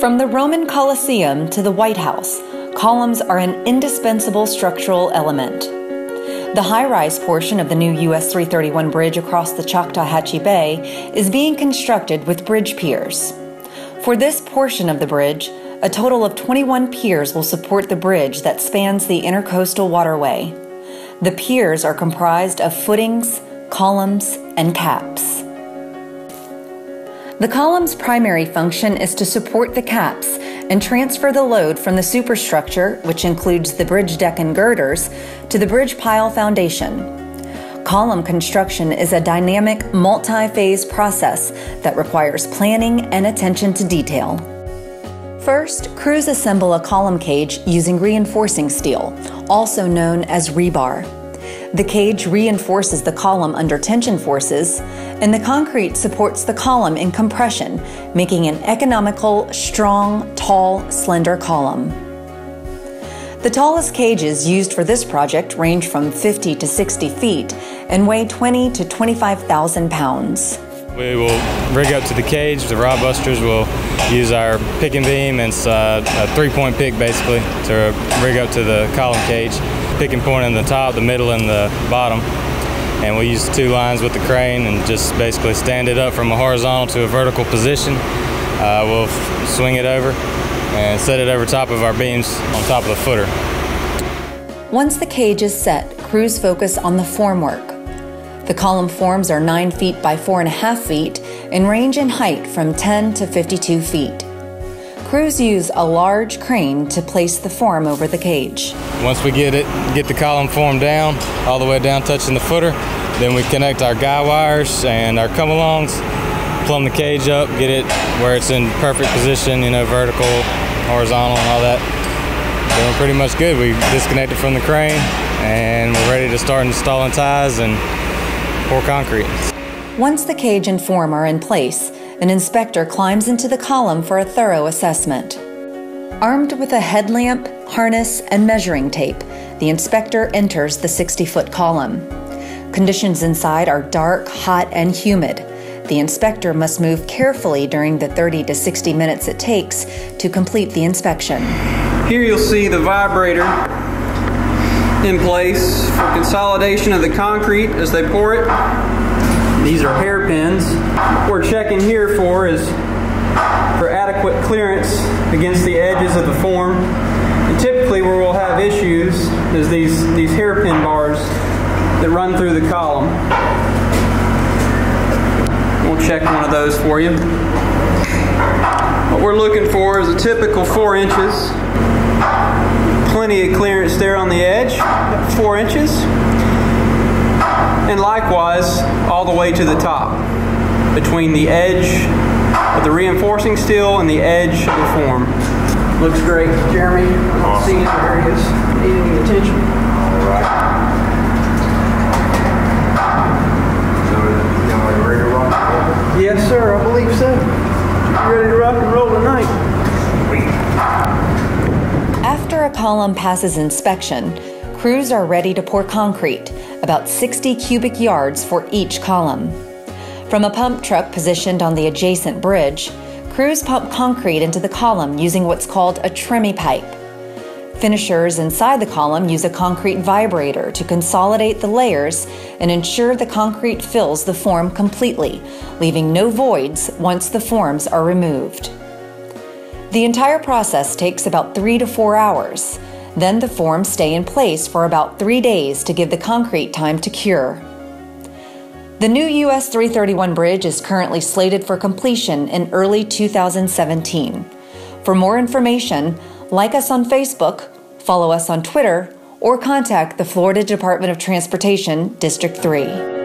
From the Roman Colosseum to the White House, columns are an indispensable structural element. The high rise portion of the new US 331 bridge across the Choctawhatchee Bay is being constructed with bridge piers. For this portion of the bridge, a total of 21 piers will support the bridge that spans the intercoastal waterway. The piers are comprised of footings, columns, and caps. The column's primary function is to support the caps and transfer the load from the superstructure, which includes the bridge deck and girders, to the bridge pile foundation. Column construction is a dynamic, multi phase process that requires planning and attention to detail. First, crews assemble a column cage using reinforcing steel, also known as rebar. The cage reinforces the column under tension forces, and the concrete supports the column in compression, making an economical, strong, tall, slender column. The tallest cages used for this project range from 50 to 60 feet and weigh 20 to 25,000 pounds. We will rig up to the cage. The rod busters will use our pick and beam and uh, a three-point pick basically to rig up to the column cage picking point in the top, the middle, and the bottom. And we'll use two lines with the crane and just basically stand it up from a horizontal to a vertical position. Uh, we'll swing it over and set it over top of our beams on top of the footer. Once the cage is set, crews focus on the formwork. The column forms are 9 feet by 4.5 feet and range in height from 10 to 52 feet. Crews use a large crane to place the form over the cage. Once we get it, get the column form down, all the way down touching the footer, then we connect our guy wires and our come alongs, plumb the cage up, get it where it's in perfect position, you know, vertical, horizontal, and all that. Doing pretty much good. We disconnect it from the crane and we're ready to start installing ties and pour concrete. Once the cage and form are in place, an inspector climbs into the column for a thorough assessment. Armed with a headlamp, harness, and measuring tape, the inspector enters the 60 foot column. Conditions inside are dark, hot, and humid. The inspector must move carefully during the 30 to 60 minutes it takes to complete the inspection. Here you'll see the vibrator in place for consolidation of the concrete as they pour it. These are hairpins. What we're checking here for is for adequate clearance against the edges of the form. And typically where we'll have issues is these, these hairpin bars that run through the column. We'll check one of those for you. What we're looking for is a typical four inches. Plenty of clearance there on the edge, four inches and likewise all the way to the top between the edge of the reinforcing steel and the edge of the form. Looks great, Jeremy. I don't see any areas needing attention. All right. A column passes inspection, crews are ready to pour concrete, about 60 cubic yards for each column. From a pump truck positioned on the adjacent bridge, crews pump concrete into the column using what's called a tremie pipe. Finishers inside the column use a concrete vibrator to consolidate the layers and ensure the concrete fills the form completely, leaving no voids once the forms are removed. The entire process takes about three to four hours, then the forms stay in place for about three days to give the concrete time to cure. The new US 331 bridge is currently slated for completion in early 2017. For more information, like us on Facebook, follow us on Twitter, or contact the Florida Department of Transportation, District 3.